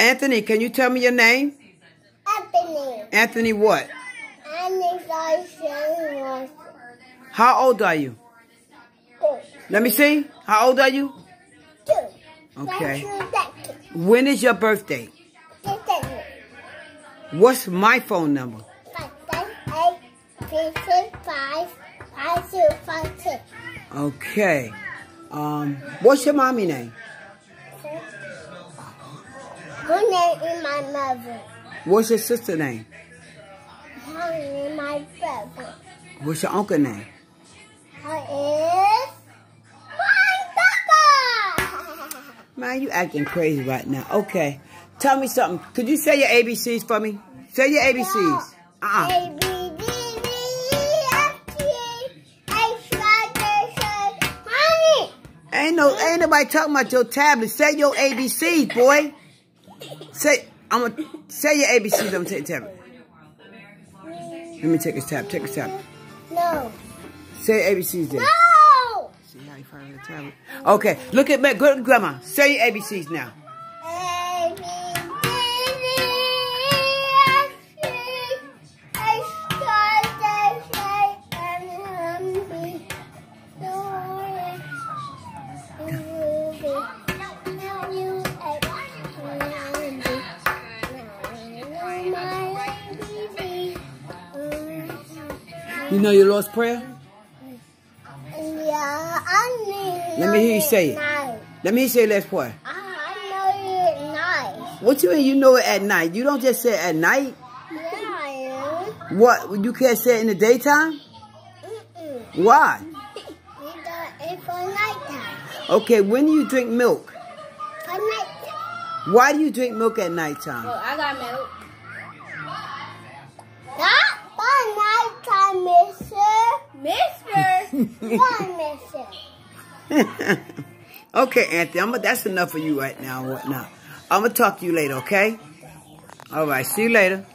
Anthony, can you tell me your name? Anthony. Anthony what? Anthony How old are you? Two. Let me see. How old are you? Two. Okay. Thank you, thank you. When is your birthday? What's my phone number? Five, seven, eight, three, six, five, five, two, five, six. Okay. Um, what's your mommy name? Her name is my mother. What's your sister name? Her name is my brother. What's your uncle name? Her is my papa. Man, you acting crazy right now. Okay. Tell me something. Could you say your ABCs for me? Say your ABCs. A, B, D, D, uh-uh. F, G, H, I, J, K, honey. Ain't no ain't nobody talking about your tablet. Say your ABCs, boy. Say I'm gonna say your ABCs. I'm gonna take the tablet. Let me take a tap. Take a tap. No. Say ABCs then. No. See how you find the tablet? Okay. Look at me. Good grandma. Say your ABCs now. You know your Lord's Prayer? Yeah, I need. Let me hear you say it. Nice. Let me say let's pray. I know it nice. What you mean you know it at night? You don't just say it at night. Yeah, I am. What? You can't say it in the daytime? Mm-mm. Why? We got it for nighttime. Okay, when do you drink milk? For nighttime. Why do you drink milk at nighttime? Oh, I got milk. okay, Anthony, I'm that's enough for you right now and whatnot. I'm going to talk to you later, okay? All right, see you later.